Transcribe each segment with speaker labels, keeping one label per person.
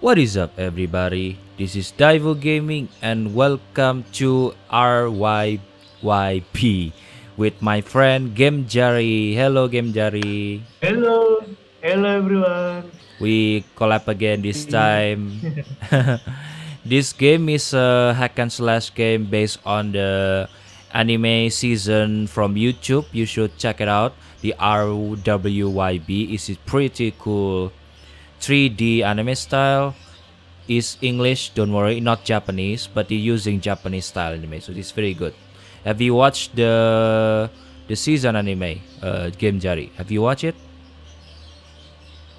Speaker 1: What is up everybody? This is Dhyfu Gaming and welcome to RWBY with my friend Gamejari. Hello Gamejari.
Speaker 2: Hello, hello everyone.
Speaker 1: We collab again this time. this game is a hack and slash game based on the anime season from YouTube. You should check it out. The RWBY is pretty cool 3D anime style is English, don't worry, not Japanese, but they're using Japanese style anime, so it's very good. Have you watched the the season anime, uh, Gamejari? Have you watched it?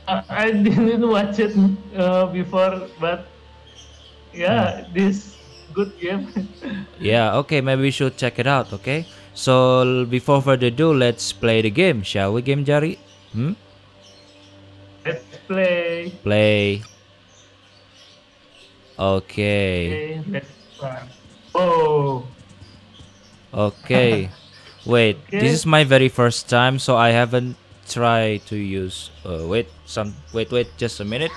Speaker 2: I didn't watch it uh, before, but yeah,
Speaker 1: Hmm.
Speaker 2: this good game.
Speaker 1: Yeah, okay, maybe we should check it out, okay? So before further ado, let's play the game, shall we, Gamejari? Hmm?
Speaker 2: Let's play.
Speaker 1: Play. Okay.
Speaker 2: Okay, let's start. Oh,
Speaker 1: Okay. Wait, this is my very first time, so I haven't tried to use. Uh, wait, some. Wait, wait, just a minute.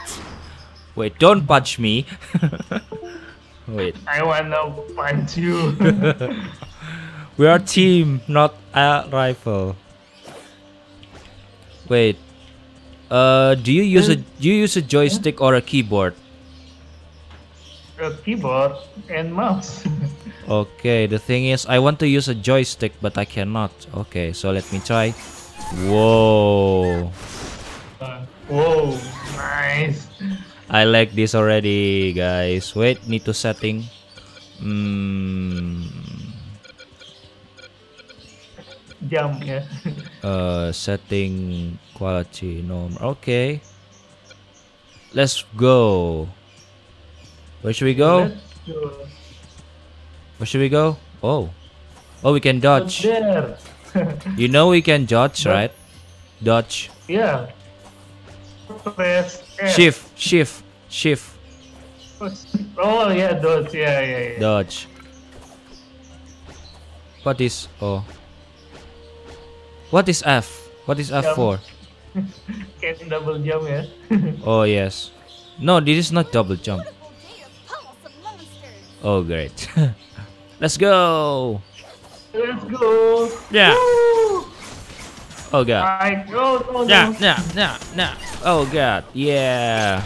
Speaker 1: Wait, don't punch me. wait,
Speaker 2: I wanna punch you.
Speaker 1: we are team, not a rifle. Wait. Uh, do you use a do you use a joystick or a keyboard?
Speaker 2: a keyboard and mouse.
Speaker 1: Okay, the thing is, I want to use a joystick, but I cannot. Okay, so let me try. Whoa.
Speaker 2: Uh, Whoa, nice.
Speaker 1: I like this already, guys. Wait, need to setting. Hmm.
Speaker 2: Jump ya.
Speaker 1: Uh, setting quality normal. Okay. Let's go. Where should we go?
Speaker 2: Go.
Speaker 1: Where should we go? Oh. Oh, we can dodge.
Speaker 2: there.
Speaker 1: You know we can dodge, right? Dodge.
Speaker 2: yeah. Press F.
Speaker 1: Shift, shift, shift,
Speaker 2: Oh yeah, dodge. Yeah, yeah, yeah.
Speaker 1: dodge. What is oh? What is F? What is F
Speaker 2: Jump.
Speaker 1: for?
Speaker 2: Can double jump ya.
Speaker 1: Oh yes. No, this is not double jump.
Speaker 3: Prepare to pummel some monsters.
Speaker 1: Oh great. Let's go.
Speaker 2: Let's go.
Speaker 1: Yeah.
Speaker 2: Woo!
Speaker 1: Oh god.
Speaker 2: I. Oh, no.
Speaker 1: Yeah, yeah, yeah, yeah. Oh god. Yeah.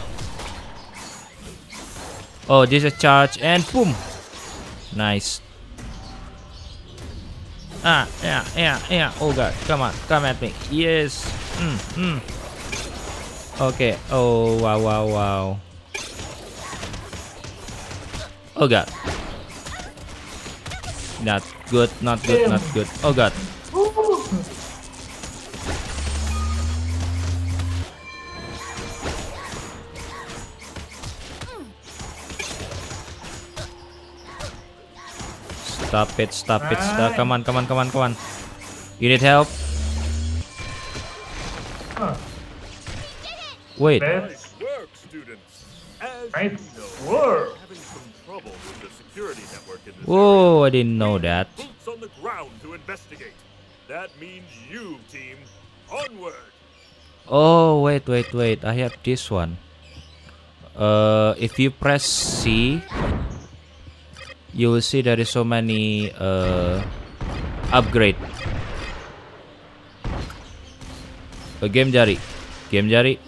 Speaker 1: Oh, this is a charge and boom. Nice. Ah, yeah, yeah, yeah. Oh god. Come on. Come at me. Yes. Mm, mm. Okay. Oh, wow, wow, wow. Oh god. Not good, not good, not good. Oh god. Stop it, stop it, stop. Come on, come on, come on, come on. You need help?
Speaker 2: Huh.
Speaker 1: Wait.
Speaker 4: Nice work, students. As
Speaker 2: Nice
Speaker 4: you know,
Speaker 2: work.
Speaker 4: having some trouble with the security network in this
Speaker 1: Whoa, I didn't know that.
Speaker 4: Boots on the ground to investigate. That means you, team. Onward.
Speaker 1: Oh, wait, wait, wait. I have this one. Uh, if you press C, you will see there is so many uh upgrade. Uh, Gamejari, game Jari.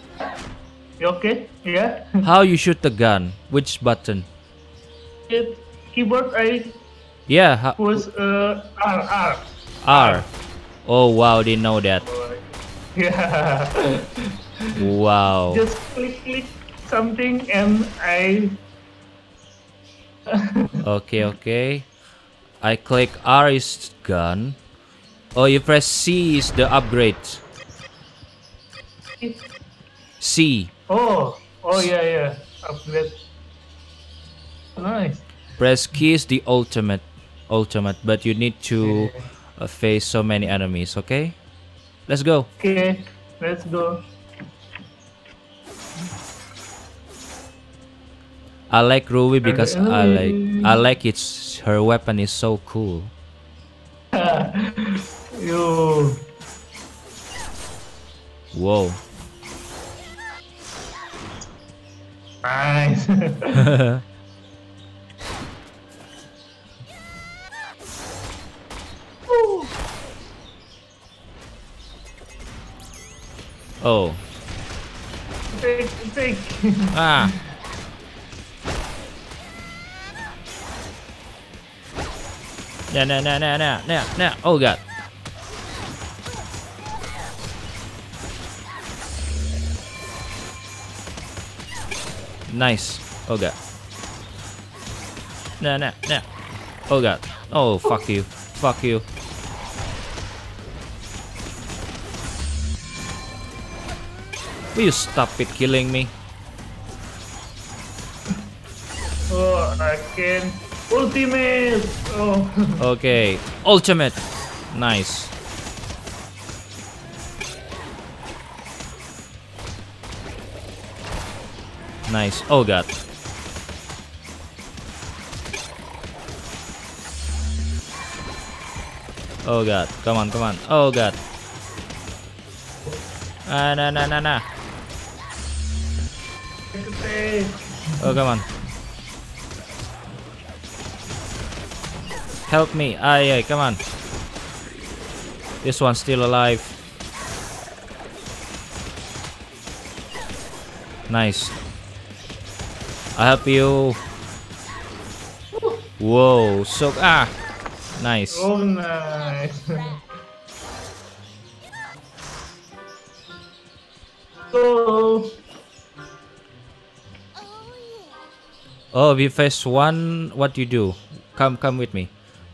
Speaker 2: Okay? Yeah.
Speaker 1: How you shoot the gun? Which button?
Speaker 2: It keyboard I
Speaker 1: Yeah,
Speaker 2: push uh, R R.
Speaker 1: R. Oh wow, didn't know that.
Speaker 2: Yeah.
Speaker 1: Wow.
Speaker 2: Just click click something and I.
Speaker 1: Okay, okay. I click R is gun. Oh, you press C is the upgrade. C.
Speaker 2: oh oh yeah yeah upgrade. Nice.
Speaker 1: Press key is the ultimate. Ultimate, but you need to uh, face so many enemies, okay? Let's go.
Speaker 2: Okay, let's go.
Speaker 1: I like Ruby because I like
Speaker 2: enemy.
Speaker 1: I like its her weapon is so cool.
Speaker 2: You.
Speaker 1: Whoa.
Speaker 2: Nice.
Speaker 1: Oh.
Speaker 2: take, take.
Speaker 1: Ah. No, no, no, no, no, no, no. Oh god. Nice. Oh god. No, no, no. Oh god. Oh, fuck you. Fuck you. Will you stop it killing me?
Speaker 2: oh, I can. Ultimate. Oh.
Speaker 1: Okay. Ultimate. Nice. Nice. Oh god. Oh god. Come on, come on. Oh god. Ah, nah, nah, nah.
Speaker 2: Take.
Speaker 1: Oh, come on. Help me. Ah, yeah, come on. This one's still alive. Nice. I help you. Whoa, so ah, nice.
Speaker 2: Oh, nice.
Speaker 3: Oh.
Speaker 1: Oh, we face one. What you do? Come, come with me.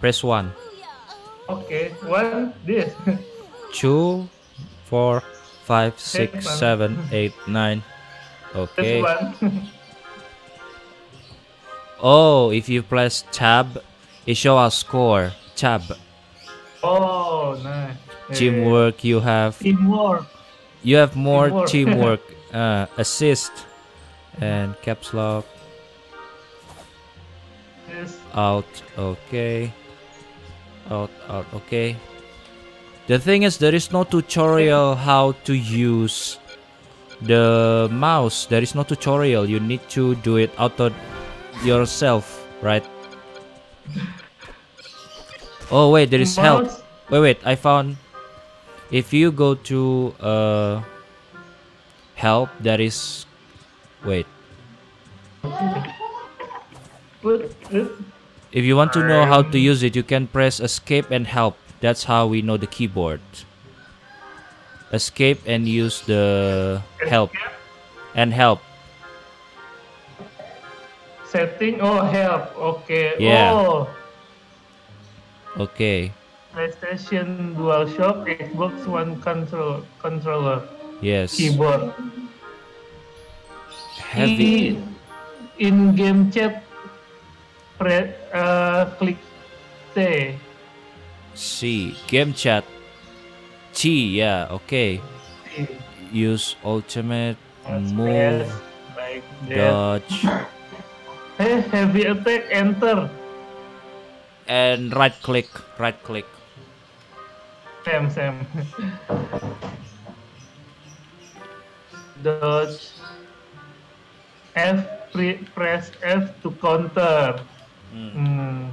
Speaker 1: Press one,
Speaker 2: Okay, one, this.
Speaker 1: two, four, five,
Speaker 2: Take
Speaker 1: six,
Speaker 2: one.
Speaker 1: seven, eight, nine. Okay. Oh, if you press tab, it show a score. Tab.
Speaker 2: oh, nice.
Speaker 1: Teamwork. You have.
Speaker 2: Teamwork.
Speaker 1: You have more
Speaker 2: Teamwork.
Speaker 1: teamwork. uh, assist and caps lock
Speaker 2: Yes.
Speaker 1: out. Okay. Out. Out. Okay. The thing is, there is no tutorial how to use the mouse. There is no tutorial. You need to do it auto yourself, right? Oh wait, there is help. Wait, wait, I found. If you go to uh, help, there is. Wait,
Speaker 2: it.
Speaker 1: If you want to know how to use it, you can press escape and help. That's how we know the keyboard. Escape and use the help and help.
Speaker 2: Setting. or help. Okay.
Speaker 1: Yeah.
Speaker 2: Oh.
Speaker 1: Okay.
Speaker 2: PlayStation DualShock, Xbox One control controller,
Speaker 1: Yes.
Speaker 2: keyboard.
Speaker 1: Heavy.
Speaker 2: In-game chat, pre, uh, klik T.
Speaker 1: C. Game chat. T. Yeah. Okay.
Speaker 2: T.
Speaker 1: Use ultimate move
Speaker 2: like
Speaker 1: dodge
Speaker 2: Eh, heavy attack, enter.
Speaker 1: and right click. Right click.
Speaker 2: Sam, Sam. Dodge. F, pre, press F to counter. Hmm.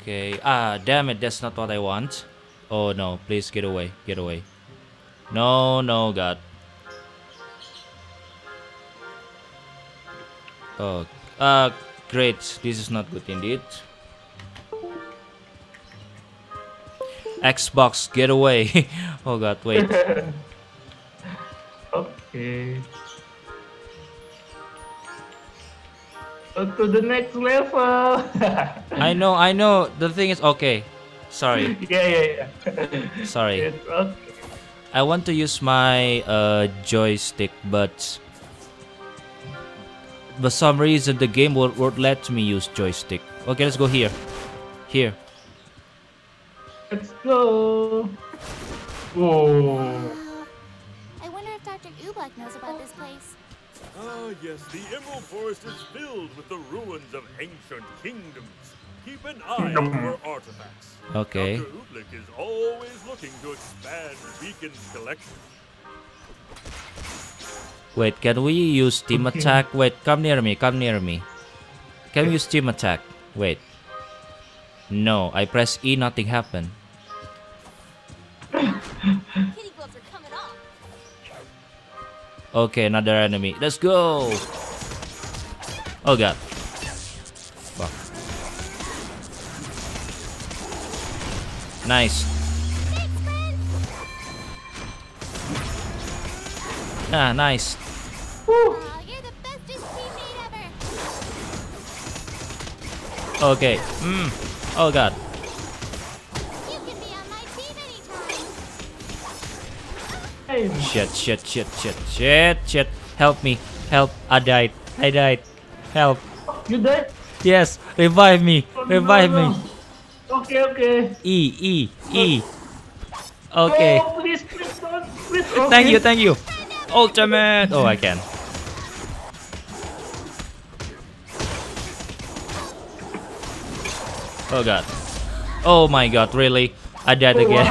Speaker 1: Okay. Ah, damn it. That's not what I want. Oh no. Please get away. Get away. No, no, God. Oh. Uh, great. This is not good indeed. Xbox, get away. oh God, wait.
Speaker 2: Okay. To the next level.
Speaker 1: I know, I know. The thing is, okay. Sorry,
Speaker 2: yeah, yeah, yeah.
Speaker 1: sorry.
Speaker 2: It's okay.
Speaker 1: I want to use my uh, joystick, but for some reason the game won't, won't let me use joystick. Okay, let's go here. Here.
Speaker 2: Let's go. Whoa.
Speaker 4: Ah, yes, the Emerald Forest is filled with the ruins of ancient kingdoms. Keep an eye out for artifacts.
Speaker 1: Okay.
Speaker 4: Dr. Oobleck is always looking to expand Beacon's collection.
Speaker 1: Wait, can we use team
Speaker 2: Okay.
Speaker 1: attack? Wait, come near me, come near me. Can we use team attack? Wait. No, I press E, nothing happened. Okay, another enemy. Let's go! Oh god. Fuck. Nice. Ah, nice.
Speaker 3: Ever.
Speaker 1: Okay. Mm. Oh god. Shit, shit, shit, shit, shit, shit. Help me. Help. I died. I died. Help.
Speaker 2: you died?
Speaker 1: Yes. Revive me.
Speaker 2: Oh,
Speaker 1: Revive
Speaker 2: no,
Speaker 1: me.
Speaker 2: Okay, okay.
Speaker 1: E, E, E. Okay.
Speaker 2: Oh, please, please. Please. Okay.
Speaker 1: Thank you, thank you. Ultimate. Oh, I can. Oh god. Oh my god, really? I died again.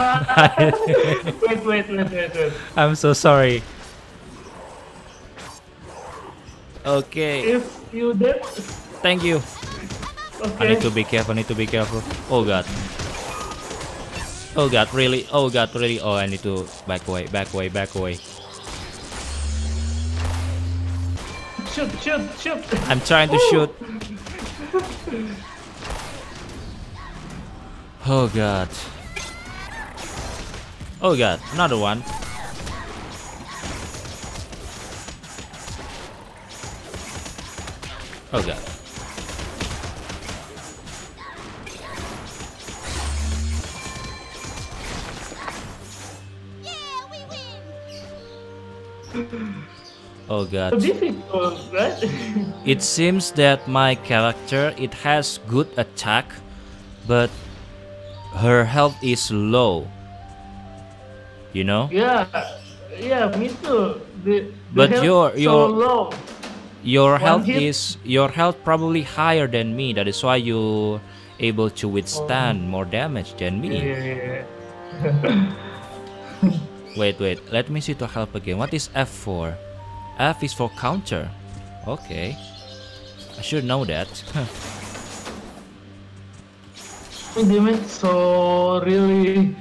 Speaker 2: wait, wait, wait, wait, wait.
Speaker 1: I'm so sorry. Okay,
Speaker 2: If you did,
Speaker 1: thank you.
Speaker 2: Okay.
Speaker 1: I need to be careful, I need to be careful. Oh god. Oh god, really? Oh god, really? Oh, I need to back away, back away, back away.
Speaker 2: Shoot, shoot, shoot.
Speaker 1: I'm trying to shoot. Oh god. Oh god, another one. Oh god.
Speaker 3: Yeah, we win.
Speaker 1: Oh
Speaker 2: So
Speaker 1: god.
Speaker 2: difficult, right?
Speaker 1: It seems that my character it has good attack, but her health is low. You know?
Speaker 2: yeah, yeah, me too. The,
Speaker 1: But
Speaker 2: health
Speaker 1: your-
Speaker 2: so
Speaker 1: your-
Speaker 2: low.
Speaker 1: Your health is your health probably higher than me. That is why you able to withstand oh. more damage than me.
Speaker 2: yeah, yeah.
Speaker 1: Wait, wait. Let me see to help again. What is F for? F is for counter. Okay. I should know that.
Speaker 2: So really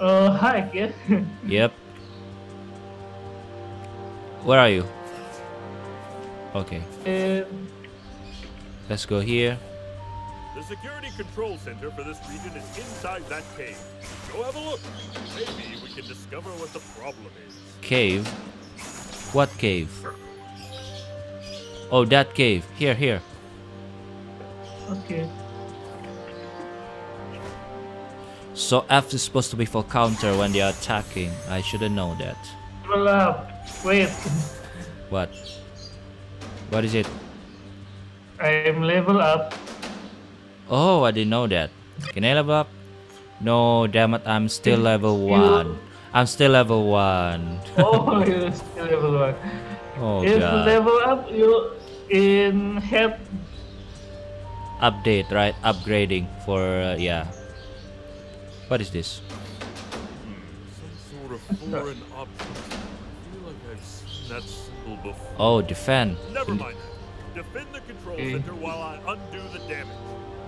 Speaker 2: uh, hi, yeah.
Speaker 1: yep. Where are you? Okay.
Speaker 2: and
Speaker 1: Let's go here.
Speaker 4: The security control center for this region is inside that cave. Go have a look. Maybe we can discover what the problem is.
Speaker 1: Cave. What cave? Oh, that cave. Here, here.
Speaker 2: okay.
Speaker 1: So F is supposed to be for counter when they are attacking. I shouldn't know that.
Speaker 2: Level up. Wait,
Speaker 1: What? What is it?
Speaker 2: I'm level up.
Speaker 1: Oh, I didn't know that. Can I level up? No, damn it, I'm still level 1. I'm still level 1.
Speaker 2: Oh, you're still level one.
Speaker 1: Oh
Speaker 2: if
Speaker 1: god.
Speaker 2: level up, you in head.
Speaker 1: Update, right? Upgrading for, uh, yeah. What is this?
Speaker 4: Some sort of foreign object. I feel like I've seen that symbol before.
Speaker 1: Oh, defend.
Speaker 4: Never mind. Defend the control
Speaker 2: Okay.
Speaker 4: center while I undo the damage.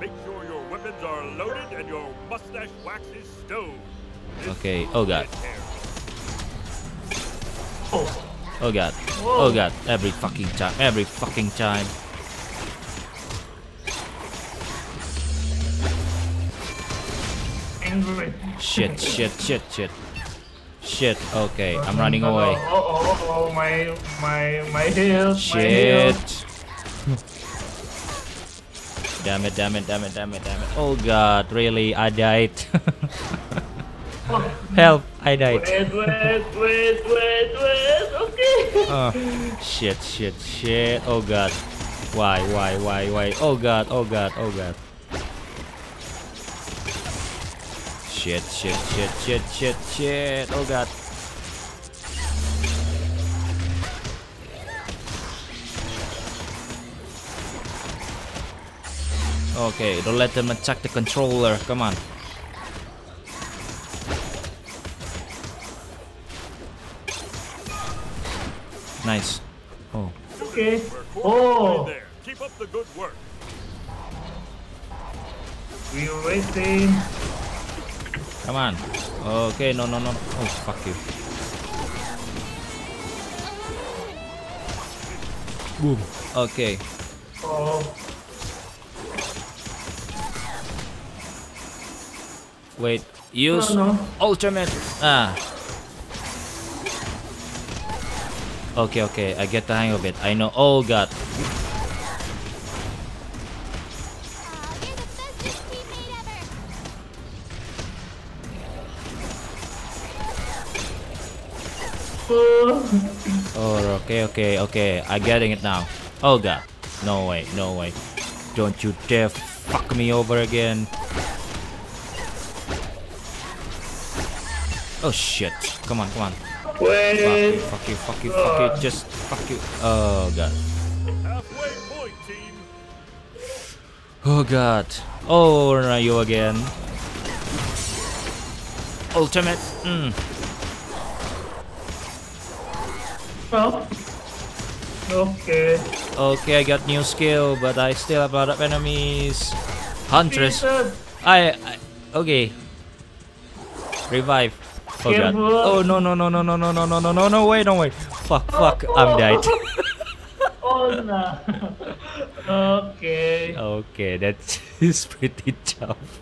Speaker 4: Make sure your weapons are loaded and your mustache wax is stowed.
Speaker 1: Okay, oh god.
Speaker 2: Oh,
Speaker 1: Oh god. Oh god. Every fucking time. Every fucking time.
Speaker 2: Angry.
Speaker 1: Shit, shit, shit, shit. Shit. Okay, I'm
Speaker 2: Oh,
Speaker 1: running
Speaker 2: no, no.
Speaker 1: away.
Speaker 2: Oh, oh, oh, my, my, my health.
Speaker 1: Shit.
Speaker 2: health.
Speaker 1: damn it, damn it, damn it, damn it, damn it. Oh god, really? I died.
Speaker 2: Oh,
Speaker 1: Help, I died.
Speaker 2: wait, wait, wait, wait, wait. Okay.
Speaker 1: Oh, shit, shit, shit. Oh god. Why, why, why, why? Oh god, oh god, oh god. Shit, shit, shit, shit, shit, shit. Oh god. Okay, don't let them attack the controller. Come on. Nice. Oh.
Speaker 2: Okay. Oh,
Speaker 4: there. Keep up the good work.
Speaker 2: we are waiting.
Speaker 1: Come on. Okay, no, no, no. Oh, fuck you. Boom. Okay.
Speaker 2: Oh,
Speaker 1: Wait. Use
Speaker 2: no, no.
Speaker 1: ultimate. Ah. Okay, okay. I get the hang of it. I know. Oh god.
Speaker 2: Oh,
Speaker 1: Oh, okay, okay, okay. I'm getting it now. Oh god. No way, no way. Don't you dare fuck me over again. Oh shit. Come on, come on. Fuck you, fuck you, fuck you, fuck you. Just fuck you. Oh god.
Speaker 4: Halfway point, team.
Speaker 1: Oh god. Oh, are you again? Ultimate. Mm.
Speaker 2: Oh. Okay.
Speaker 1: Okay, I got new skill, but I still have a lot of enemies. Huntress. I, I okay. Revive. Oh god. Oh no no no no no no no no no no no wait no wait. Fuck fuck I'm dead.
Speaker 2: Oh no. okay.
Speaker 1: okay, that is pretty tough.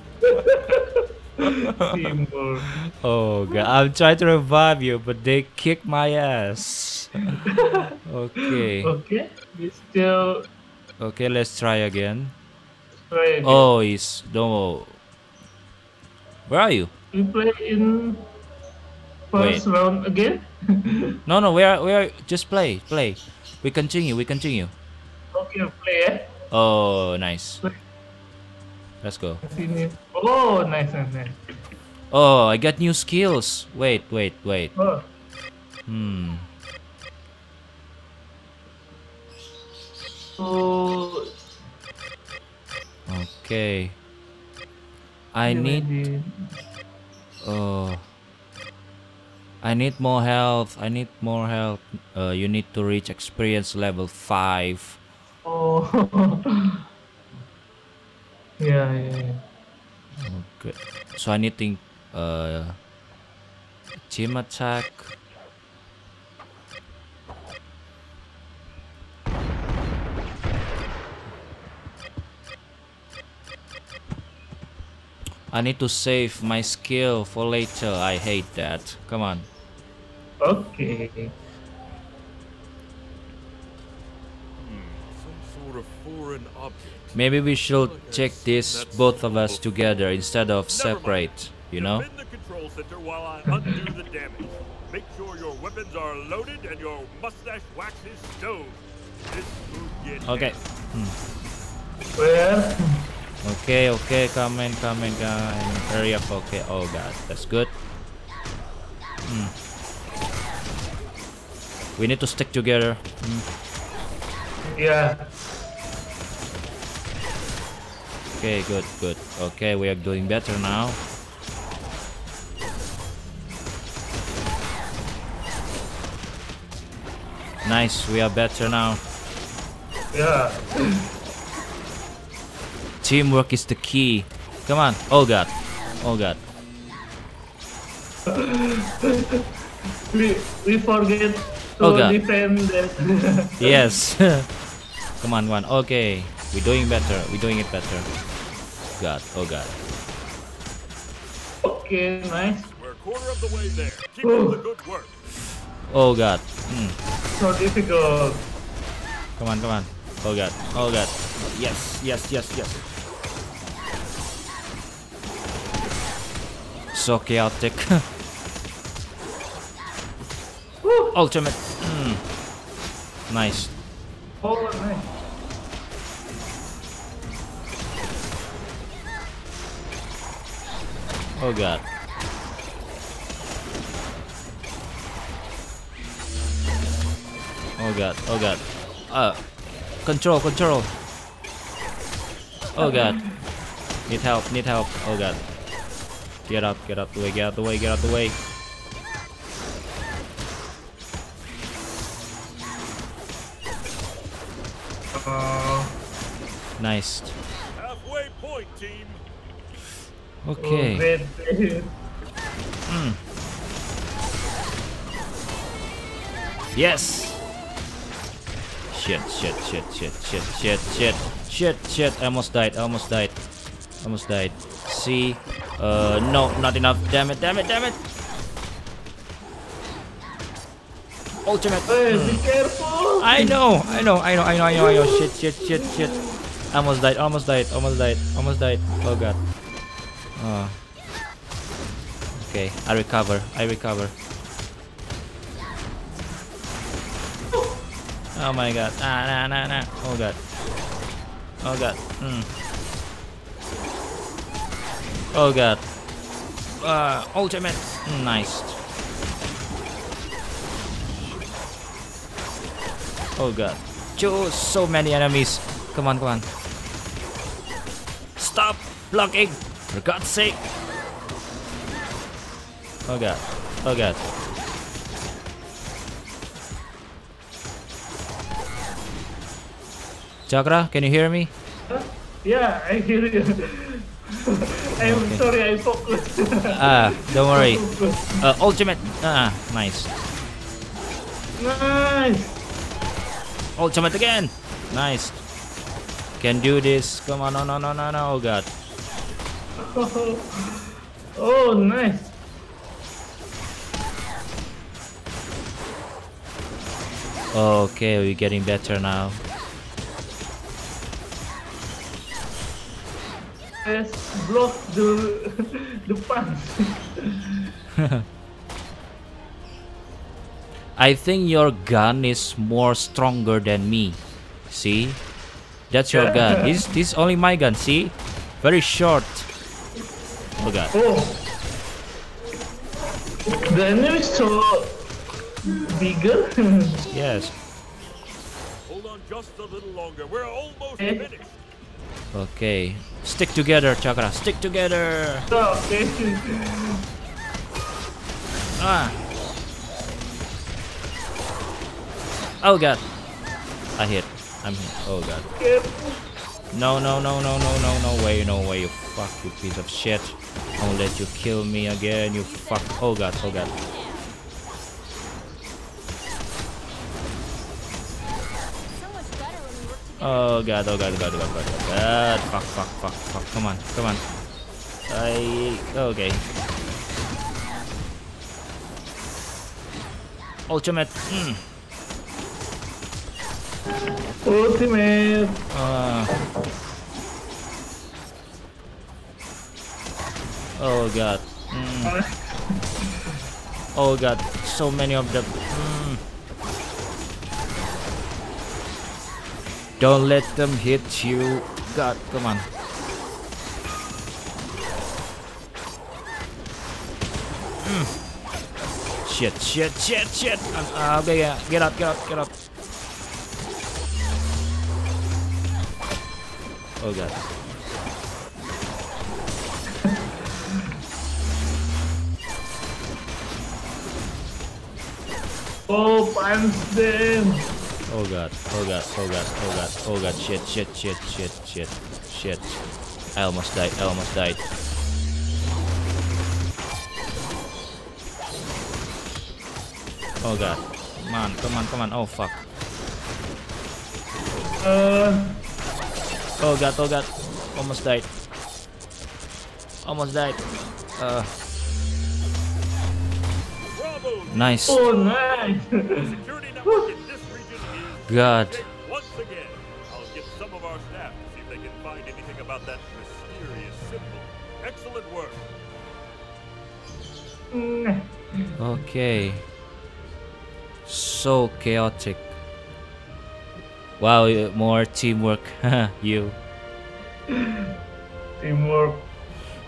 Speaker 1: Oh god, I'm trying to revive you, but they kick my ass. okay.
Speaker 2: Okay. We still
Speaker 1: Okay, let's try again.
Speaker 2: try again.
Speaker 1: Oh, he's no. Where are you?
Speaker 2: We play in first round again.
Speaker 1: No, no, we are, we are. Just play, play. We continue, we continue.
Speaker 2: okay, play eh.
Speaker 1: Oh, nice. Let's go.
Speaker 2: Oh, nice, nice, nice.
Speaker 1: Oh, I got new skills. Wait, wait, wait.
Speaker 2: Oh,
Speaker 1: Hmm.
Speaker 2: So
Speaker 1: Okay. I need.
Speaker 2: imagine.
Speaker 1: Oh. I need more health. I need more health. Uh, you need to reach experience level five.
Speaker 2: Oh. yeah, yeah, yeah.
Speaker 1: Okay. So I need to. Uh. Gym attack. I need to save my skill for later. I hate that. Come on.
Speaker 2: Okay.
Speaker 4: Some sort of foreign object.
Speaker 1: Maybe we should check this both of us together instead of separate. You know?
Speaker 4: Defend the control center while I undo the damage. Make sure your weapons are loaded and your mustache wax is stoned. This will get
Speaker 1: Okay. Okay, come in, come in, come in. Hurry up, okay. Oh god, that's good. Hmm. We need to stick together. Hmm.
Speaker 2: Yeah.
Speaker 1: Okay, good, good. Okay, we are doing better now. Nice, we are better now.
Speaker 2: Yeah.
Speaker 1: Teamwork is the key. Come on. Oh god. Oh god.
Speaker 2: We we forget to
Speaker 1: Oh, God.
Speaker 2: defend that.
Speaker 1: Yes. come on, one. Okay. We're doing better. We're doing it better. God. Oh god.
Speaker 2: okay, nice.
Speaker 4: We're a quarter of the way there. Keep up the good work.
Speaker 1: Oh god. Hmm.
Speaker 2: So difficult.
Speaker 1: Come on, come on. Oh god. Oh god. Yes, yes, yes, yes. So chaotic. Ultimate. Mm. Nice.
Speaker 2: Oh, nice.
Speaker 1: Oh god. Oh god. Oh god. Uh. Control, control. Oh god. Need help, need help. Oh god. Get up, get out the way, get out the way, get out the way.
Speaker 2: Oh,
Speaker 1: Nice.
Speaker 4: Halfway point, team.
Speaker 1: Okay.
Speaker 2: great. great. Hmm.
Speaker 1: Yes. Shit, shit, shit, shit, shit, shit, shit, shit, shit. I almost died. I almost died. Almost died. See? Uh, no, not enough. Damn it, damn it, damn it. Ultimate.
Speaker 2: Hey, be careful.
Speaker 1: I know, I know, I know, I know, I know, I know. Shit, shit, shit, shit. Almost died, almost died, almost died, almost died. Oh god. Oh. Okay, I recover, I recover. Oh my god. Ah, nah, nah, nah. Oh god. Oh god. Mm. Oh god. Uh, ultimate. Mm, nice. Oh god. Joe, so many enemies. Come on, come on. Stop blocking! For God's sake! Oh god. Oh god. Cakra, can you hear me?
Speaker 2: Yeah, I hear you. I'm
Speaker 1: Okay.
Speaker 2: sorry, I focus.
Speaker 1: Ah, don't worry. Uh, ultimate. Ah, nice.
Speaker 2: nice.
Speaker 1: Ultimate again. Nice. Can do this. Come on, no, no, no, no, no. Oh god.
Speaker 2: Oh, nice.
Speaker 1: Okay, we're getting better now.
Speaker 2: Yes, block the the punch.
Speaker 1: I think your gun is more stronger than me. See? That's your gun. This this is only my gun, see? Very short. Oh god.
Speaker 2: Oh. The enemy is so bigger.
Speaker 1: Yes.
Speaker 4: Hold on just a little longer. We're almost
Speaker 2: Eh?
Speaker 4: finished.
Speaker 1: Okay. Stick together, Cakra. Stick together.
Speaker 2: okay.
Speaker 1: Ah. Oh god. I hit. I'm hit. Oh god. No, no, no, no, no, no, no way, no way, you fuck, you piece of shit. I won't let you kill me again, you fuck. Oh god, oh god. Oh god, oh god, oh god, oh god, oh god, oh god. Fuck, fuck, fuck, fuck. Come on, come on. I. Okay. Ultimate. Mm.
Speaker 2: Ultimate.
Speaker 1: Uh. Oh god. Mm. Oh god. So many of them. Mm. Don't let them hit you. God, come on. Mm. Shit, shit, shit, shit. Uh, uh, okay, yeah. Get up, get up, get up. Oh god.
Speaker 2: Oh, punch them.
Speaker 1: Oh god, oh god, oh god, oh god, oh god, shit, shit, shit, shit, shit, shit. I almost died, I almost died. Oh god. Come on, come on, come on. Oh fuck.
Speaker 2: Uh,
Speaker 1: Oh god, oh god. Almost died. Almost died. Uh, nice.
Speaker 2: oh, nice.
Speaker 1: God.
Speaker 4: once again. I'll get some of our staff to see if they can find anything about that mysterious symbol. Excellent work.
Speaker 2: Mm.
Speaker 1: Okay. So chaotic. Wow, more teamwork. you.
Speaker 2: Teamwork.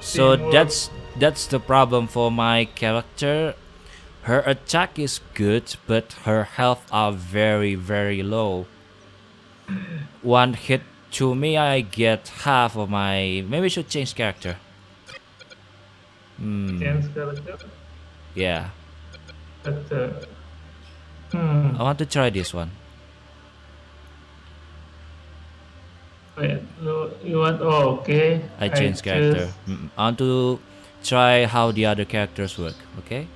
Speaker 1: So
Speaker 2: Teamwork.
Speaker 1: that's that's the problem for my character. Her attack is good, but her health are very very low. One hit to me, I get half of my. Maybe I should change character. Hmm.
Speaker 2: Chance character.
Speaker 1: Yeah,
Speaker 2: But, uh, hmm.
Speaker 1: I want to try this one.
Speaker 2: Wait, You want? Oh, okay.
Speaker 1: I change character.
Speaker 2: choose-
Speaker 1: I want to try how the other characters work. Okay,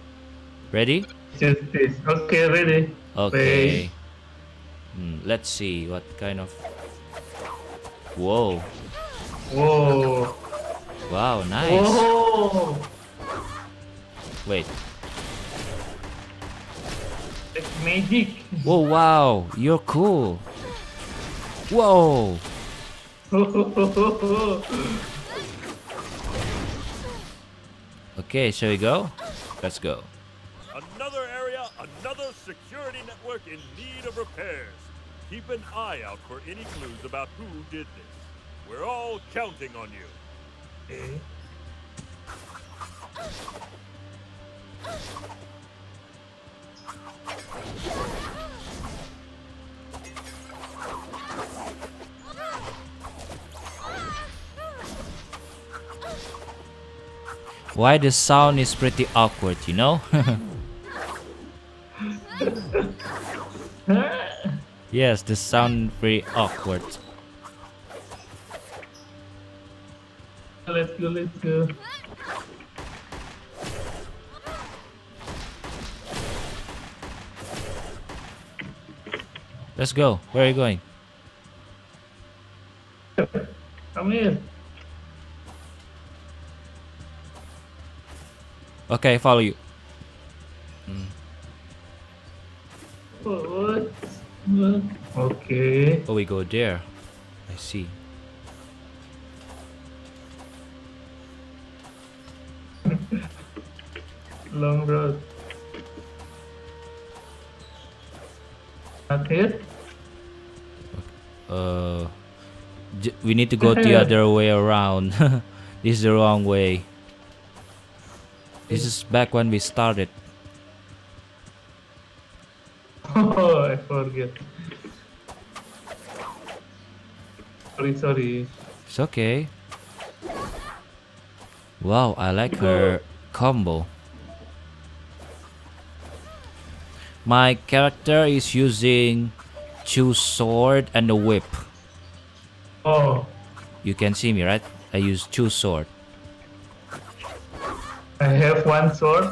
Speaker 1: ready?
Speaker 2: Choose this. Okay, ready.
Speaker 1: Okay. Hmm, let's see what kind of. Whoa!
Speaker 2: Whoa.
Speaker 1: Wow, nice.
Speaker 2: Whoa.
Speaker 1: Wait.
Speaker 2: It's magic.
Speaker 1: Whoa! Wow! You're cool. Whoa! Okay, shall we go? Let's go.
Speaker 4: Another area, another security in need of repairs. Keep an eye out for any clues about who did this. We're all counting on you.
Speaker 2: okay.
Speaker 1: Why the sound is pretty awkward, you know? yes, this sound very awkward.
Speaker 2: Let's go, let's go.
Speaker 1: Let's go. Where are you going?
Speaker 2: Come here.
Speaker 1: Okay, follow you. Oh, we go there. I see.
Speaker 2: Long road. Not here?
Speaker 1: Uh, we need to go the other way around. this is the wrong way. This is back when we started.
Speaker 2: Sorry, sorry.
Speaker 1: It's okay. Wow, I like her combo. My character is using two sword and a whip.
Speaker 2: Oh,
Speaker 1: You can see me, right? I use two sword.
Speaker 2: I have one sword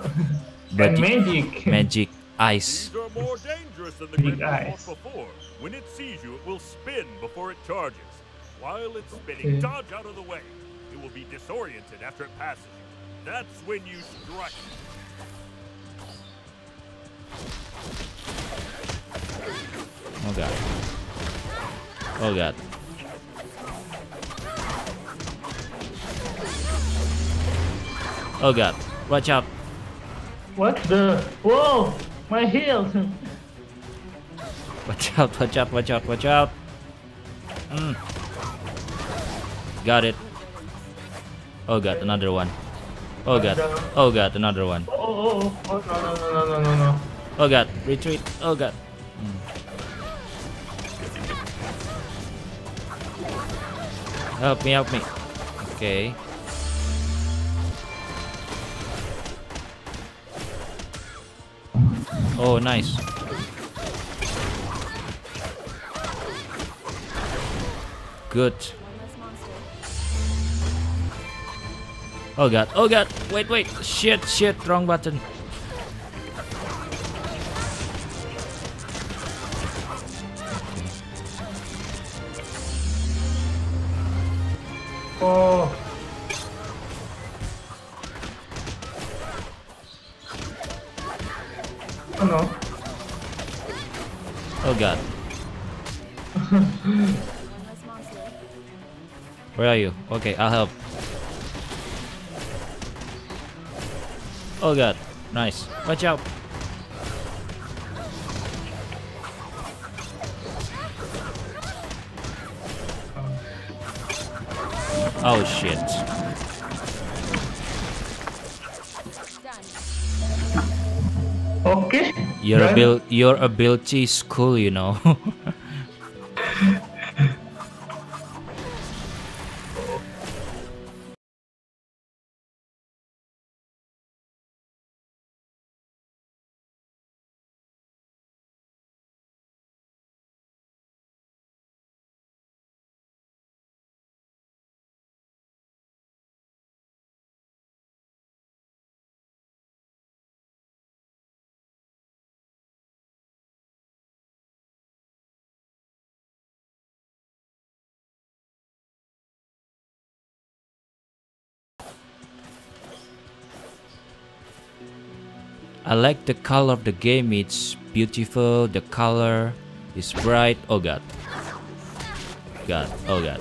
Speaker 1: But
Speaker 2: and magic.
Speaker 1: Magic ice.
Speaker 4: These are more dangerous than the
Speaker 2: Big
Speaker 4: Griffin before. When it sees you, it will spin before it charges. While it's spinning,
Speaker 2: Okay.
Speaker 4: dodge out of the way. It will be disoriented after it passes you. That's when you strike.
Speaker 1: Oh god. Oh god. Oh god. Watch out.
Speaker 2: What the? Whoa! My heel!
Speaker 1: Watch out, watch out, watch out, watch out. Mm. Got it. Oh god, another one. Oh god. Oh god, another one.
Speaker 2: Oh, oh, oh, oh, no, no, no, no, no, no.
Speaker 1: Oh god, retreat. Oh god. Mm. Help me, help me. Okay. Oh, nice. Good. Oh god, oh god, wait, wait, shit, shit, wrong button.
Speaker 2: Oh. Oh no.
Speaker 1: Oh god,
Speaker 3: One less monster.
Speaker 1: where are you? Okay, I'll help. Nice. Watch out. Oh shit.
Speaker 2: Okay.
Speaker 1: Your abil your ability is cool, you know. I like the color of the game. It's beautiful. The color is bright. Oh god. God. Oh god.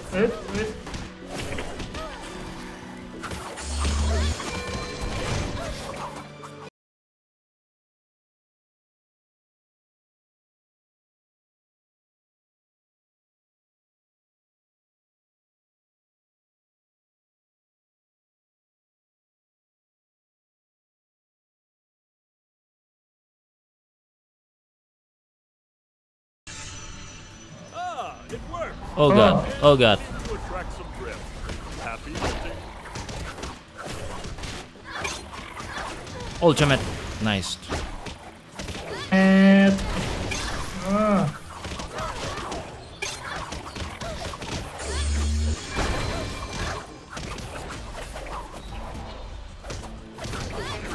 Speaker 1: Oh god. Oh god.
Speaker 4: To attract some thrill. Happy hunting.
Speaker 1: Ultimate. Nice.
Speaker 2: And ah.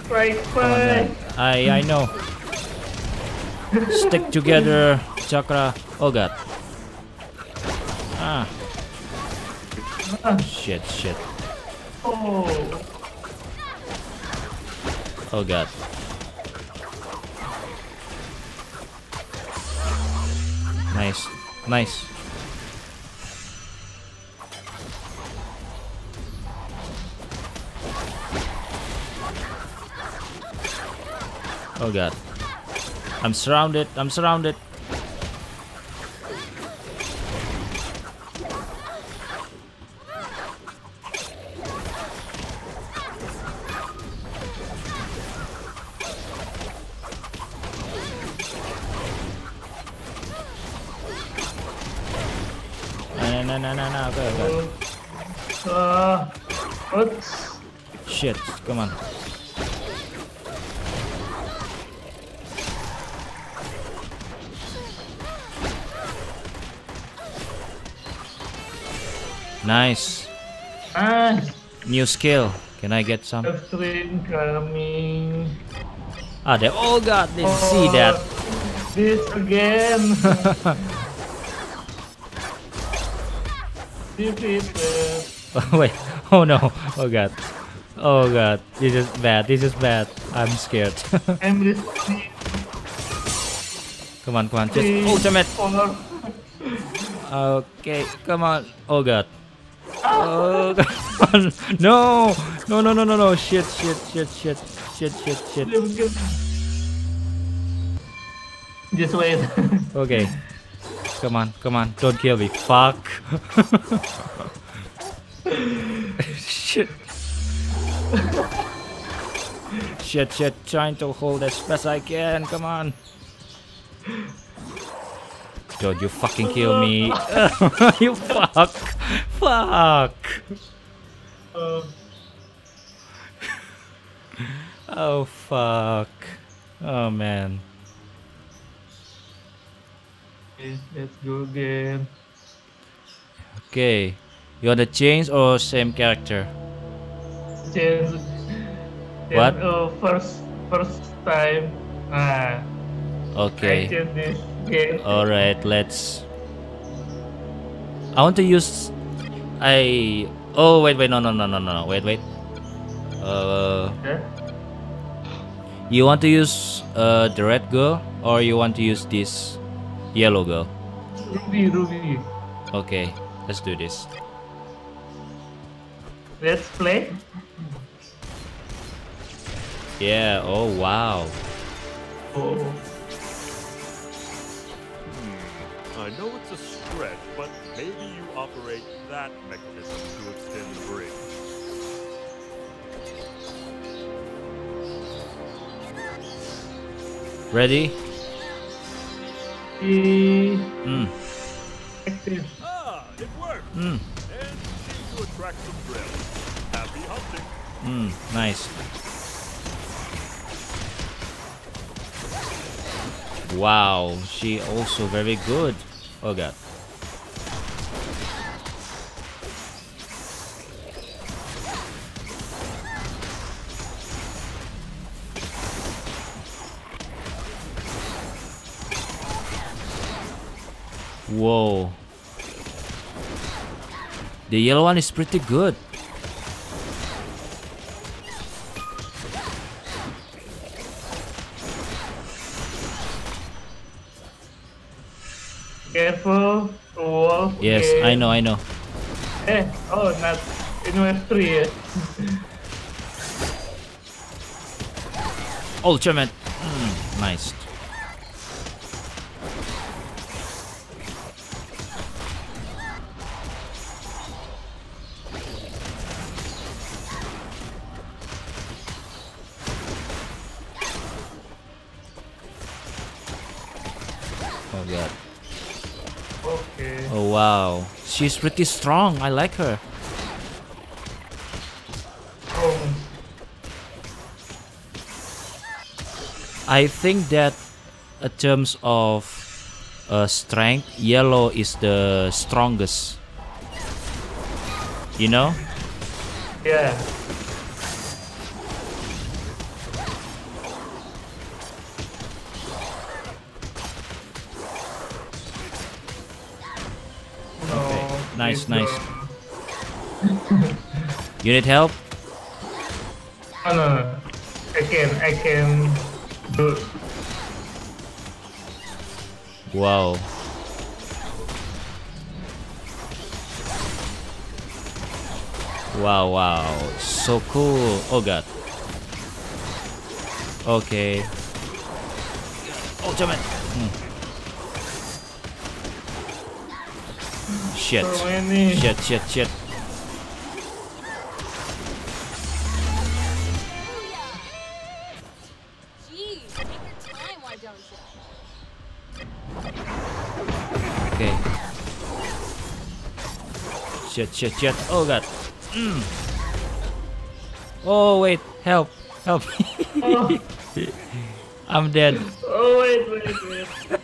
Speaker 2: Right, right.
Speaker 1: I I know. Stick together, Cakra. Oh god. Ah. Shit, shit.
Speaker 2: Oh,
Speaker 1: Oh god. Nice. Nice. Oh god. I'm surrounded. I'm surrounded. New skill. Can I get some? Ah, they all got. Didn't see that.
Speaker 2: Oh, This again.
Speaker 1: Wait. Oh no. Oh god. Oh god. This is bad. This is bad. I'm scared. Come on, come on. Just ultimate. Okay. Come on. Oh god. Oh no. No, no, no, no, no. Shit, shit, shit, shit. Shit, shit, shit.
Speaker 2: Just wait.
Speaker 1: Okay. Come on, come on. Don't kill me. Fuck. shit. shit, shit. Trying to hold as best I can. Come on. Don't you fucking kill me. you fuck. Fuck.
Speaker 2: Uh,
Speaker 1: Oh, fuck. Oh, man.
Speaker 2: okay, let's go again.
Speaker 1: Okay. You want to change or same character?
Speaker 2: Change.
Speaker 1: What?
Speaker 2: Uh, first, first time. Ah,
Speaker 1: Okay.
Speaker 2: I change this again.
Speaker 1: Alright, let's. I want to use. I. Oh, wait, wait, no, no, no, no, no, no. Wait, wait. Uh.
Speaker 2: Okay.
Speaker 1: You want to use uh, the red girl or you want to use this yellow girl?
Speaker 2: Ruby, Ruby.
Speaker 1: Okay, let's do this.
Speaker 2: Let's play.
Speaker 1: Yeah, oh wow.
Speaker 2: Oh,
Speaker 4: I know it's a stretch, but maybe you operate that mechanism to extend the bridge.
Speaker 1: Ready?
Speaker 2: E
Speaker 1: Mm,
Speaker 2: active.
Speaker 4: Ah, it worked!
Speaker 1: mm,
Speaker 4: And seemed to attract some thrill. Happy hunting!
Speaker 1: mm, nice. Wow, she also very good. Oh god. Whoa. The yellow one is pretty good.
Speaker 2: Careful, wall.
Speaker 1: Yes,
Speaker 2: okay.
Speaker 1: I know, I know.
Speaker 2: Eh, oh, not in wave. Yeah.
Speaker 1: Ultimate. Mm, nice. She's pretty strong. I like her. I think that in terms of uh, strength, yellow is the strongest. You know?
Speaker 2: yeah.
Speaker 1: Nice, nice. You need help?
Speaker 2: No, no, no. I can, I can do.
Speaker 1: Wow. Wow, wow. So cool. Oh god. Okay. Ultimate. Hmm. Shit. Shit, shit, shit.
Speaker 3: Geez, take your time, why don't you?
Speaker 1: Okay. Shit, shit, shit. Oh god. Mm. Oh wait, help, help.
Speaker 2: Oh,
Speaker 1: I'm dead.
Speaker 2: oh, wait, wait, wait.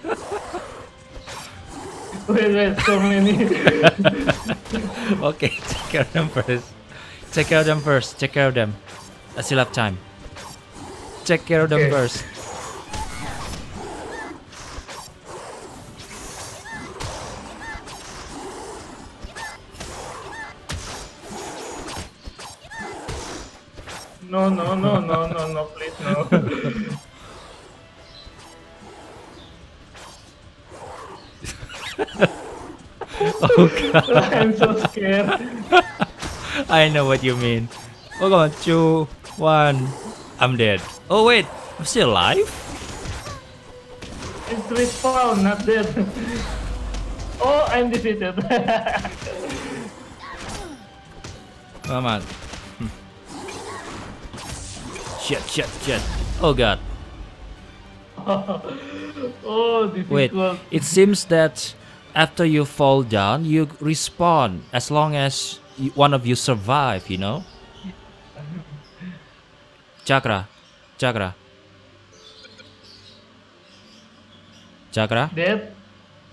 Speaker 2: Wait, wait, so many.
Speaker 1: okay, take care of them first. Take care of them first. Take care of them. I still have time. Take care of them
Speaker 2: Okay.
Speaker 1: first. Oh god,
Speaker 2: I'm so scared.
Speaker 1: I know what you mean. Oh come on, two, one. I'm dead. Oh wait, I'm still alive?
Speaker 2: It's respawn, not dead. Oh, I'm defeated.
Speaker 1: Come on. Hmm. Shit, shit, shit. Oh god.
Speaker 2: oh, difficult.
Speaker 1: Wait, it seems that after you fall down, you respawn as long as one of you survive, you know? Cakra, Cakra. Cakra?
Speaker 2: Dead?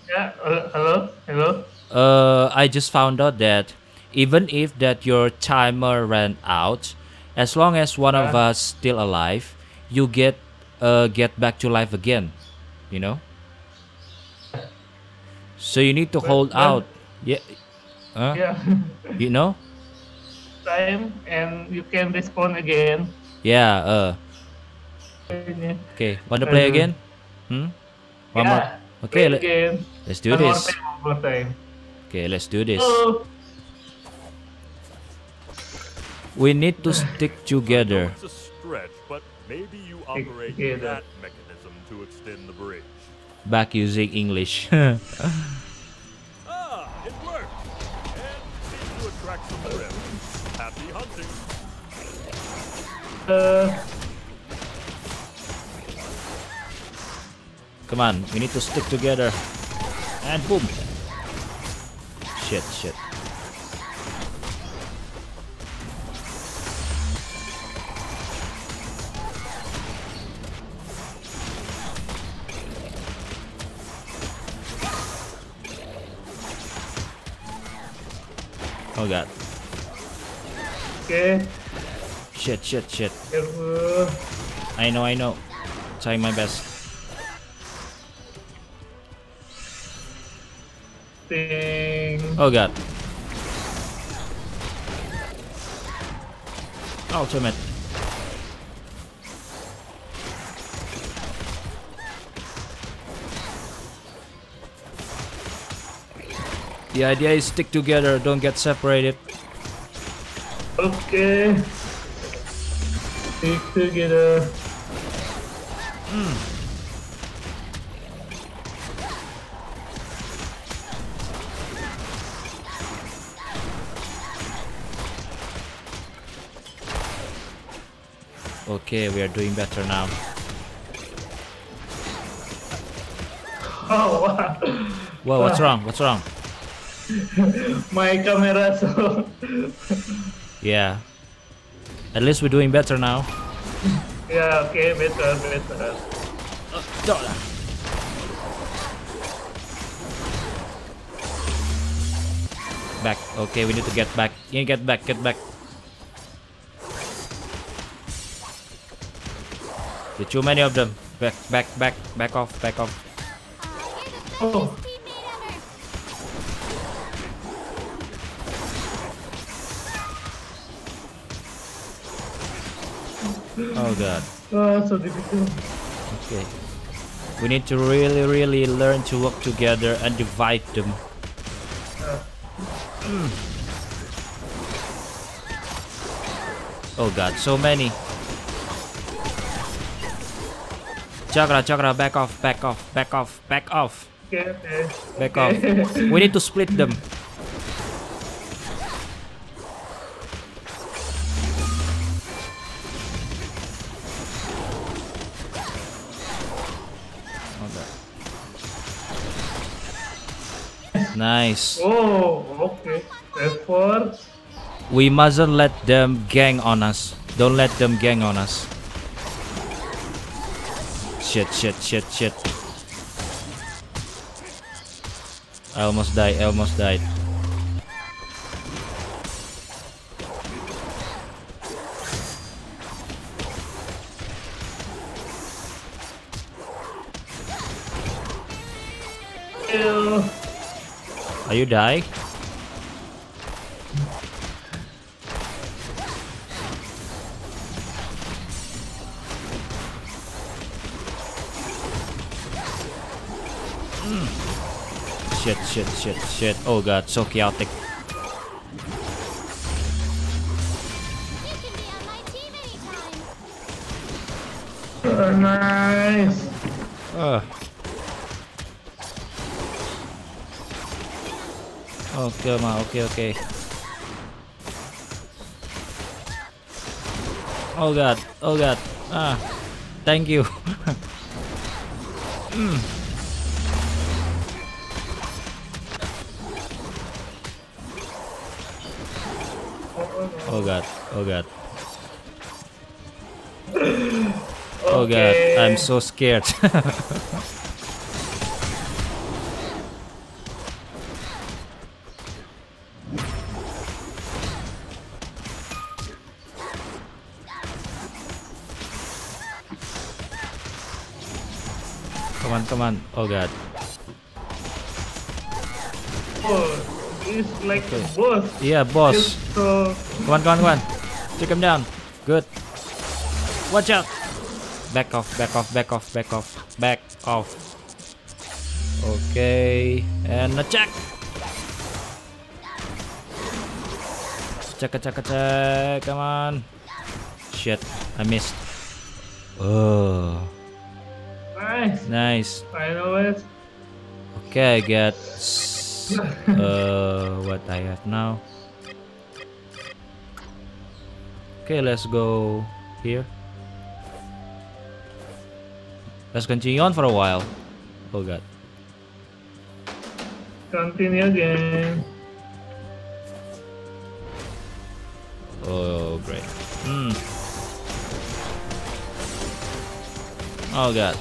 Speaker 2: Yeah, uh, hello? Hello?
Speaker 1: Uh, I just found out that even if that your timer ran out, as long as one of us still alive, you get uh get back to life again, you know. So you need to
Speaker 2: But-
Speaker 1: hold
Speaker 2: but-
Speaker 1: out. Yeah. Huh?
Speaker 2: Yeah.
Speaker 1: You know?
Speaker 2: Time and you can respawn again.
Speaker 1: Yeah. Uh. Okay. Want to play
Speaker 2: Uh,
Speaker 1: again? Hmm. One more.
Speaker 2: Yeah,
Speaker 1: Okay.
Speaker 2: play
Speaker 1: Let,
Speaker 2: again.
Speaker 1: let's do
Speaker 2: One more
Speaker 1: this.
Speaker 2: time, one more time.
Speaker 1: Okay. Let's do this.
Speaker 2: Oh,
Speaker 1: We need to stick together.
Speaker 4: it's a stretch, but maybe you operate that mechanism to extend the bridge.
Speaker 1: Back using English.
Speaker 4: Ah, it worked! And seems to attract some drift. Happy hunting!
Speaker 2: uh,
Speaker 1: Come on, we need to stick together. And boom. Shit, shit. Oh god.
Speaker 2: okay.
Speaker 1: Shit, shit, shit.
Speaker 2: Careful.
Speaker 1: I know, I know. Trying my best.
Speaker 2: Thing.
Speaker 1: Oh god. Oh, Ultimate. The idea is stick together, don't get separated.
Speaker 2: Okay. Stick together. Hmm.
Speaker 1: Okay, we are doing better now.
Speaker 2: Oh wow.
Speaker 1: Whoa, what's wrong? What's wrong?
Speaker 2: My camera so
Speaker 1: Yeah. At least we're doing better now.
Speaker 2: yeah okay better better.
Speaker 1: Back. Okay, we need to get back. Yeah, get back, get back. There too many of them. Back, back, back, back off, back off.
Speaker 3: Uh, you're the
Speaker 2: Oh.
Speaker 1: Oh god.
Speaker 2: Oh so difficult.
Speaker 1: Okay. We need to really, really learn to work together and divide them. Mm. Oh god, so many. Cakra, Cakra, back off, back off, back off, back off,
Speaker 2: Okay okay.
Speaker 1: back
Speaker 2: okay.
Speaker 1: off. We need to split them. Nice.
Speaker 2: Oh okay. Effort.
Speaker 1: We mustn't let them gang on us. Don't let them gang on us. Shit, shit, shit, shit. I almost died, I almost died. You dying? Hmm. Shit, shit, shit, shit. Oh god, so chaotic.
Speaker 3: On.
Speaker 1: Okay, okay. Oh god. Oh god. Ah. Thank you. Mm. Oh god. Oh god. Oh god. I'm so scared. Oh god.
Speaker 2: Oh, it's like
Speaker 1: Okay.
Speaker 2: boss.
Speaker 1: Yeah, boss.
Speaker 2: So
Speaker 1: Come on, come on, come on. Take him down. Good. Watch out. Back off, back off, back off, back off, back off. Okay. And attack. Check, check, check. Check! Come on. Shit. I missed. Oh.
Speaker 2: Nice.
Speaker 1: Nice.
Speaker 2: I know it.
Speaker 1: Okay, I get uh what I have now. Okay, let's go here. Let's continue on for a while. Oh god.
Speaker 2: Continue again.
Speaker 1: Oh great. Hmm. Oh god.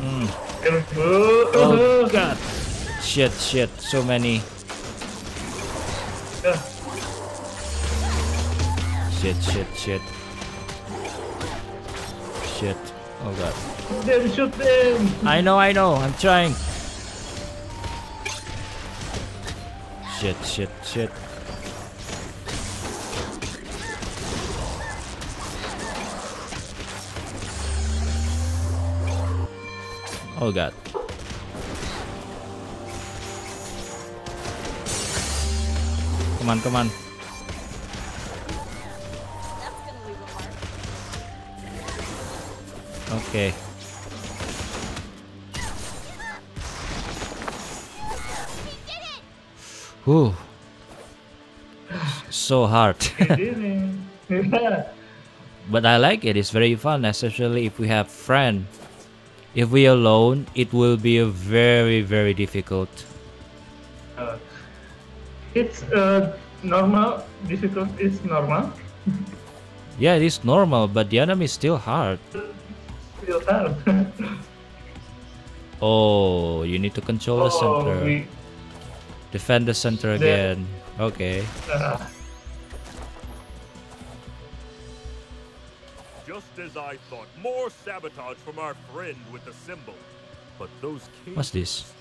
Speaker 2: Careful.
Speaker 1: Oh god. Shit, shit. So many. Shit, shit, shit. Shit. Oh god.
Speaker 2: Shoot shoot them.
Speaker 1: I know, I know. I'm trying. Shit, shit, shit. Oh god. Come on, come on.
Speaker 3: That's gonna leave a mark.
Speaker 1: Okay. Whew. So hard. But I like it. It's very fun, especially if we have friend. If we alone, it will be a very very difficult.
Speaker 2: Uh, it's uh, normal. Difficult is normal.
Speaker 1: Yeah, it is normal, but the enemy is still hard.
Speaker 2: Still hard.
Speaker 1: Oh, you need to control the
Speaker 2: oh,
Speaker 1: center.
Speaker 2: we,
Speaker 1: Defend the center
Speaker 2: The-
Speaker 1: again. Okay.
Speaker 2: uh,
Speaker 4: as I thought, more sabotage from our friend with the symbol. But those cages.
Speaker 1: What's this?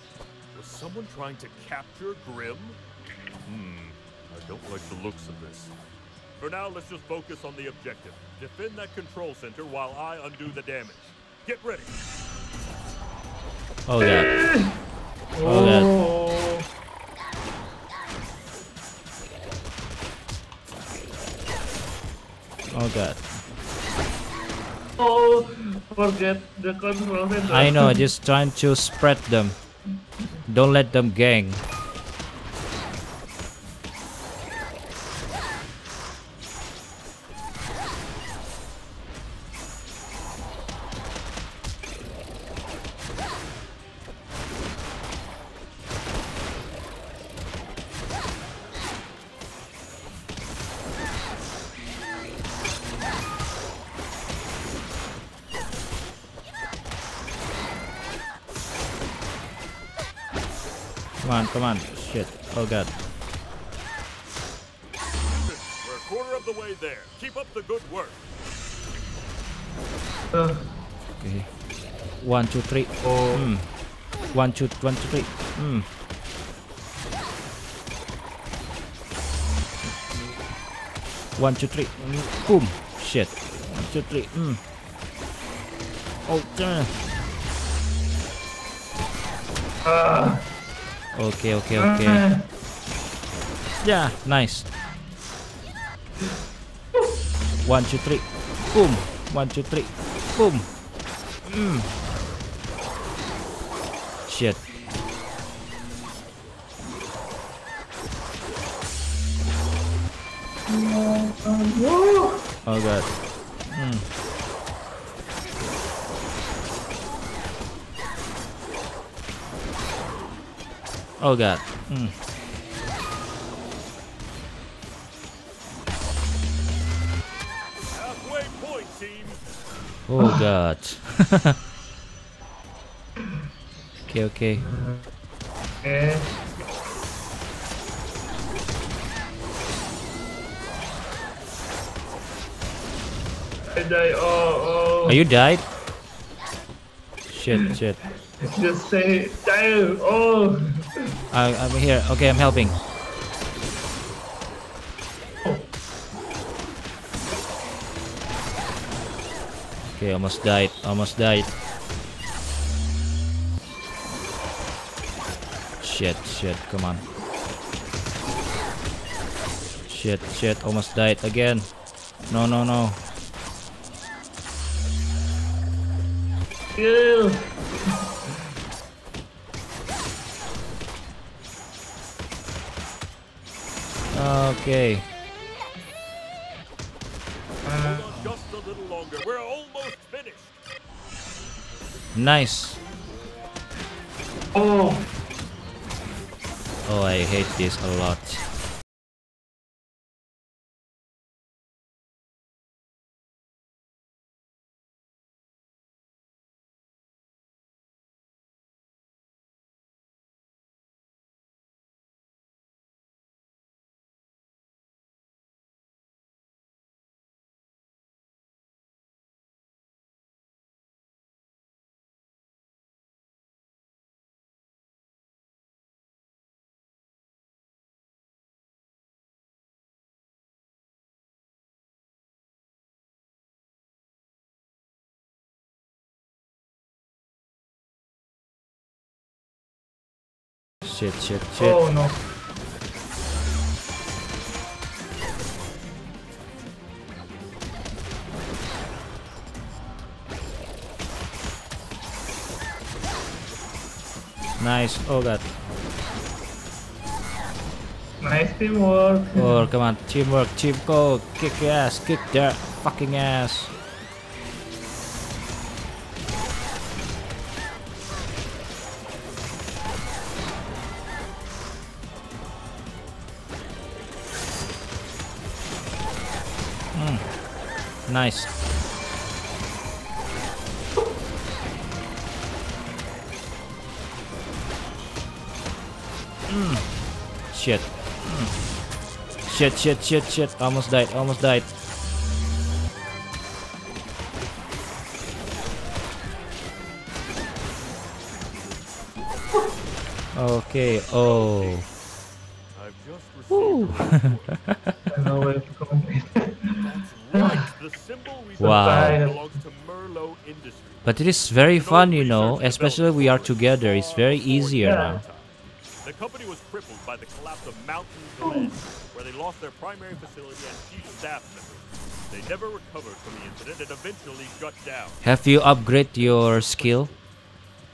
Speaker 4: Was someone trying to capture Grimm? Hmm. I don't like the looks of this. For now, let's just focus on the objective. Defend that control center while I undo the damage. Get ready.
Speaker 1: Oh god. Oh god.
Speaker 2: oh.
Speaker 1: Oh god.
Speaker 2: Oh, forget the control center.
Speaker 1: I know, just trying to spread them. Don't let them gang. Oh god.
Speaker 4: We're a quarter of the way there. Keep up the good work.
Speaker 2: Uh,
Speaker 1: Okay. One, two, three.
Speaker 2: oh.
Speaker 1: Hmm. One, two, one, two, three. Hmm. One, two, three. Mm, Boom. Shit. One, two, three. Hmm. Oh, damn.
Speaker 2: Ah.
Speaker 1: Okay, okay, okay.
Speaker 2: Ah.
Speaker 1: Yeah, nice. One, two, three. Boom. One, two, three. Boom. Mm. Shit. Oh god. Mm. Oh god. Mm.
Speaker 4: Halfway point, team.
Speaker 1: Oh god. okay, okay.
Speaker 2: Okay. I die. Oh, oh.
Speaker 1: Are you died? Shit, shit.
Speaker 2: Just say die. Oh.
Speaker 1: I, I'm here. Okay, I'm helping. Okay, almost died. Almost died. Shit, shit. Come on. Shit, shit. Almost died again. No, no, no.
Speaker 2: Kill.
Speaker 1: Okay.
Speaker 4: Just a little longer. We're almost finished.
Speaker 1: Nice.
Speaker 2: Oh.
Speaker 1: Oh, I hate this a lot. Shit, shit, shit.
Speaker 2: Oh no.
Speaker 1: Nice. Oh god.
Speaker 2: Nice teamwork.
Speaker 1: Oh, come on. Teamwork, team go. Kick your ass. Kick their fucking ass. Nice. Mm. Shit. Mm. Shit, shit, shit, shit. Almost died, almost died. Okay, oh.
Speaker 4: I've just received
Speaker 2: I know where to complete.
Speaker 4: right. The symbol we
Speaker 1: Wow.
Speaker 4: found belongs to Merlot Industries.
Speaker 1: But it is very fun, you know, especially we are together. It's very easier
Speaker 2: Yeah.
Speaker 1: now.
Speaker 4: The company was crippled by the collapse of Mountain Glen, where they lost their primary facility and chief staff members. They never recovered from the incident and eventually shut down.
Speaker 1: Have you upgrade your skill?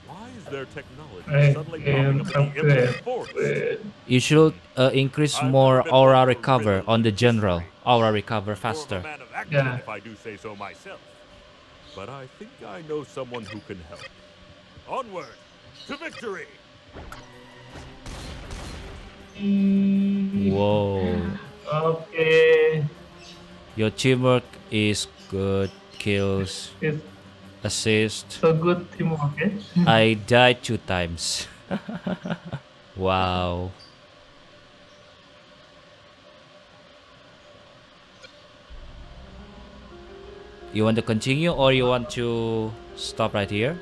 Speaker 4: Why is their technology suddenly popping up in the
Speaker 2: upgrade.
Speaker 4: Infinite Force?
Speaker 2: Wait.
Speaker 1: You should uh, increase more aura recover on the general. Aura recover
Speaker 4: More of a
Speaker 1: faster.
Speaker 4: man of action,
Speaker 2: Yeah.
Speaker 4: if I do say so myself. But I think I know someone who can help. Onward to victory!
Speaker 1: Whoa.
Speaker 2: Okay.
Speaker 1: Your teamwork is good. Kills,
Speaker 2: It's
Speaker 1: assist.
Speaker 2: so good teamwork, eh?
Speaker 1: I died two times. wow. You want to continue or you want to stop right here?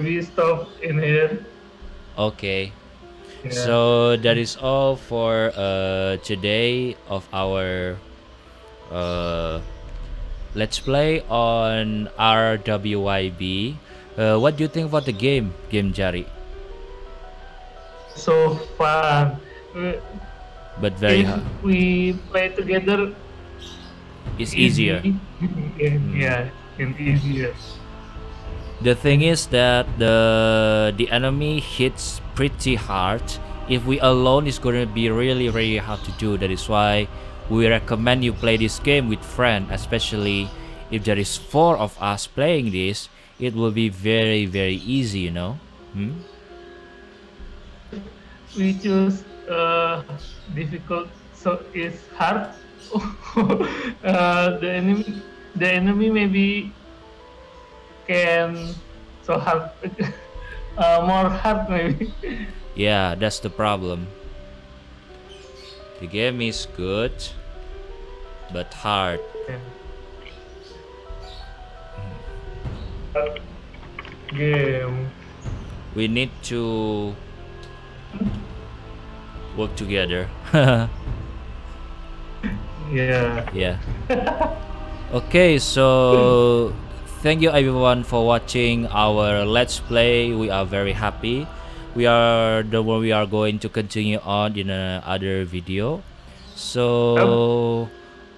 Speaker 2: We stop in here.
Speaker 1: Okay.
Speaker 2: Yeah.
Speaker 1: So that is all for uh, today of our uh, let's play on RWBY. Uh, what do you think about the game, Gamejari?
Speaker 2: so fun.
Speaker 1: But very
Speaker 2: if
Speaker 1: hard.
Speaker 2: we play together,
Speaker 1: It's easier.
Speaker 2: easy. yeah, yeah, and easier.
Speaker 1: The thing is that the the enemy hits pretty hard. If we alone, it's gonna be really really hard to do. That is why we recommend you play this game with friend, especially if there is four of us playing this. It will be very very easy, you know. Hmm?
Speaker 2: We choose uh, difficult, so it's hard. uh, the enemy, the enemy maybe can so hard, uh, more hard maybe.
Speaker 1: Yeah, that's the problem. The game is good, but hard.
Speaker 2: Game.
Speaker 1: We need to work together.
Speaker 2: Yeah.
Speaker 1: yeah. Okay so thank you everyone for watching our let's play. We are very happy. We are the one we are going to continue on in another video. So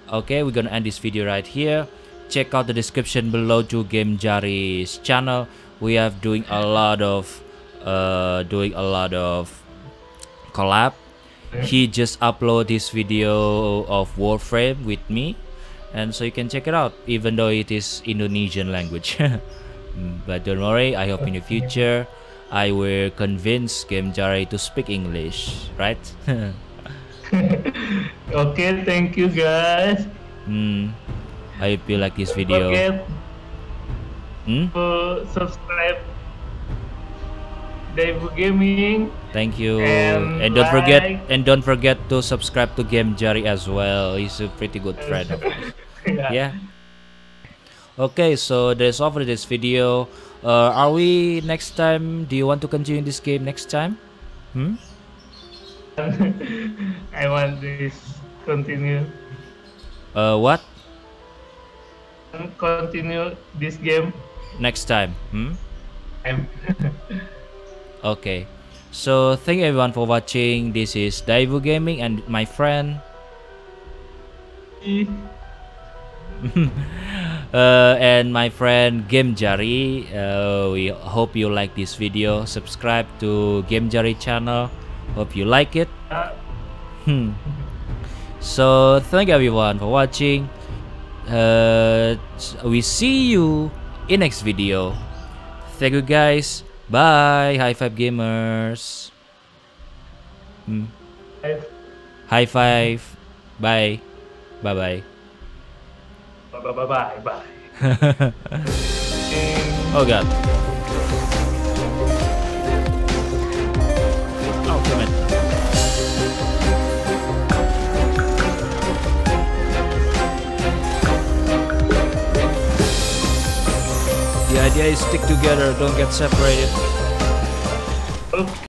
Speaker 1: okay we're gonna end this video right here. Check out the description below to Gamejari's channel. We have doing a lot of uh doing a lot of collab he just upload this video of Warframe with me and so you can check it out even though it is Indonesian language Mm, but don't worry I hope in the future I will convince Gamejari to speak English right
Speaker 2: Okay, thank you guys.
Speaker 1: Hmm. I hope you like this video
Speaker 2: forget
Speaker 1: Hmm?
Speaker 2: subscribe Dhyfu Gaming.
Speaker 1: Thank you.
Speaker 2: And
Speaker 1: and don't forget and don't forget to subscribe to Gamejari as well. He's a pretty good friend of ours yeah. Okay so that's all for this video. Uh, are we next time do you want to continue this game next time? Hmm?
Speaker 2: I want this continue.
Speaker 1: Uh what?
Speaker 2: Continue this game.
Speaker 1: next time. Hmm?
Speaker 2: I'm
Speaker 1: okay So thank you everyone for watching. This is Dhyfu Gaming and my friend. uh, and my friend Gamejari. Uh, we hope you like this video. Subscribe to Gamejari channel. Hope you like it.
Speaker 2: Uh,
Speaker 1: Hmm. So thank you everyone for watching. Uh, we see you in next video. Thank you guys. Bye. High five gamers. Hmm. High five. Bye. Bye bye.
Speaker 2: bye bye bye bye.
Speaker 1: oh god. The idea is stick together, don't get separated.